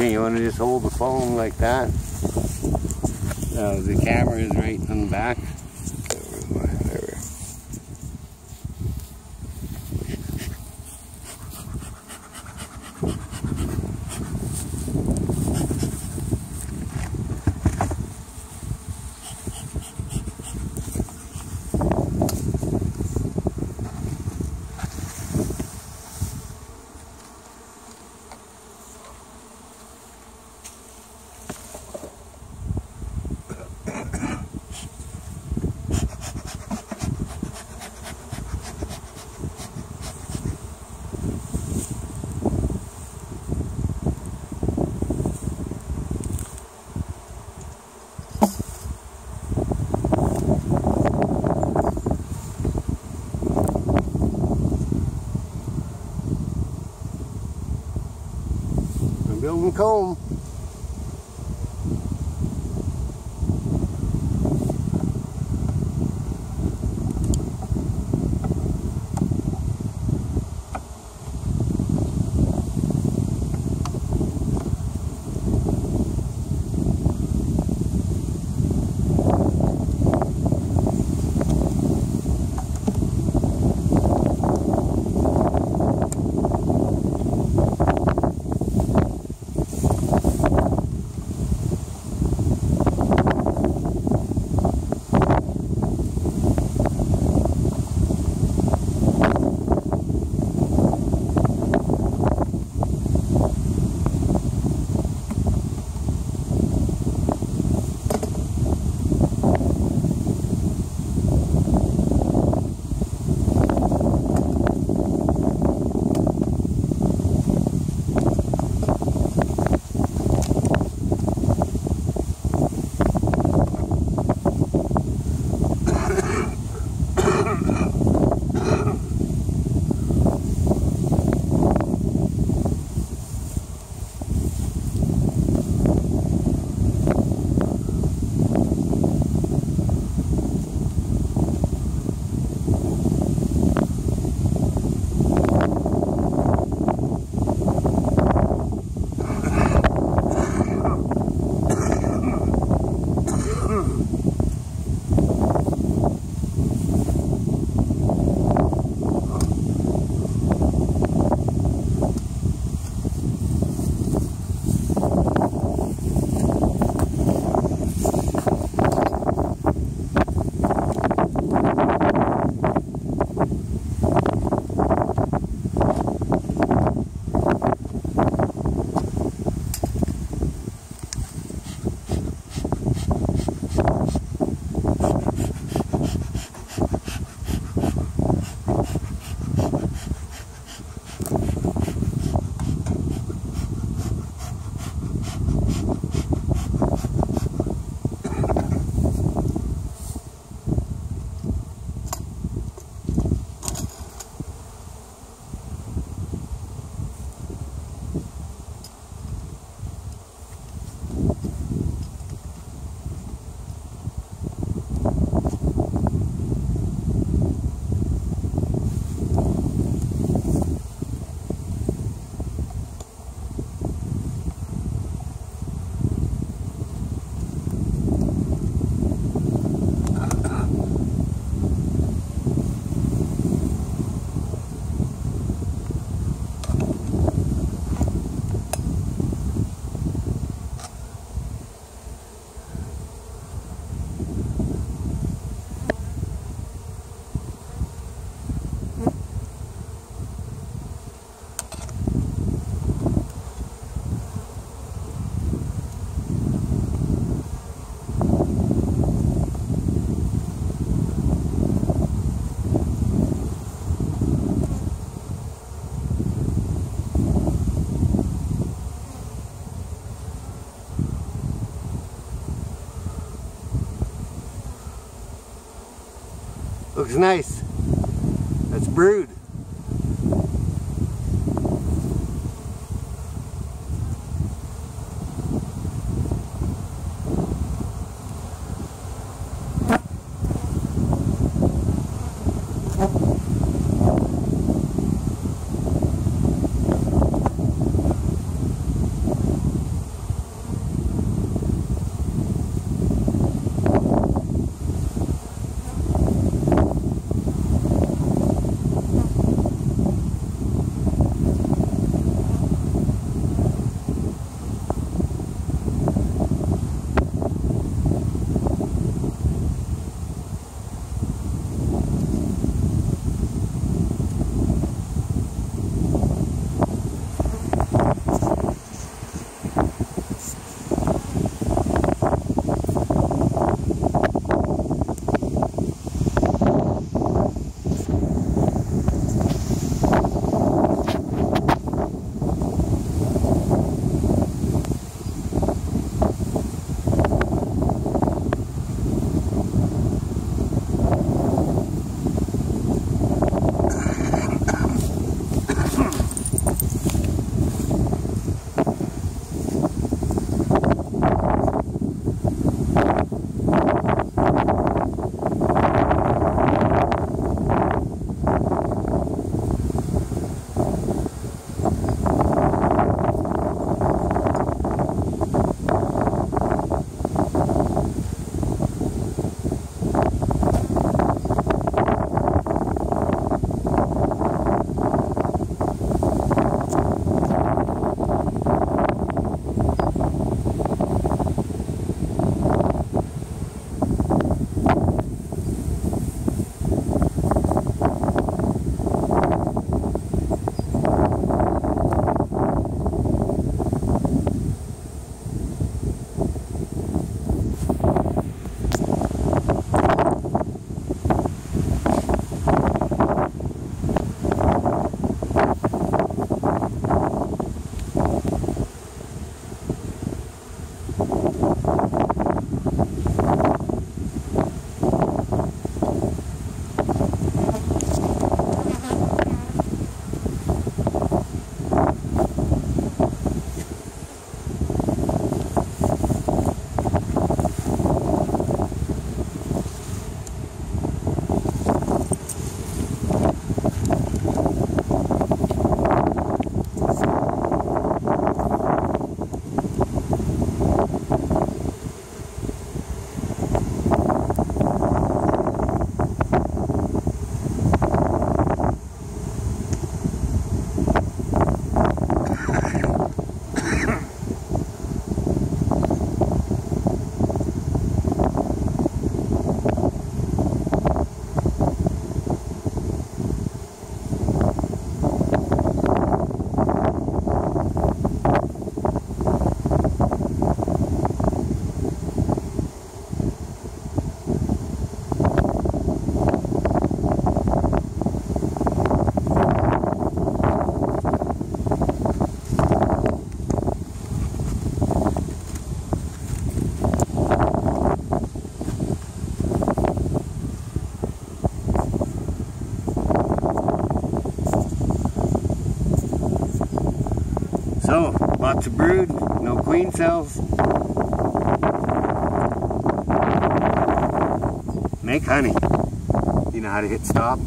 Okay, you want to just hold the phone like that? Uh, the camera is right in the back. I'm comb. Looks nice. That's brood. So, lots of brood, no queen cells. Make honey. You know how to hit stop?